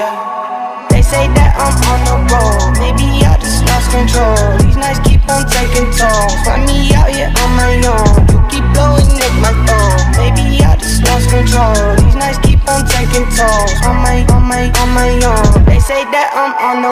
Yeah. They say that I'm on the road. Maybe I just lost control. These nights keep on taking tolls. Find me out here on my own. You keep blowing up my phone. Maybe I just lost control. These nights keep on taking tolls. On my, on my, on my own. They say that I'm on the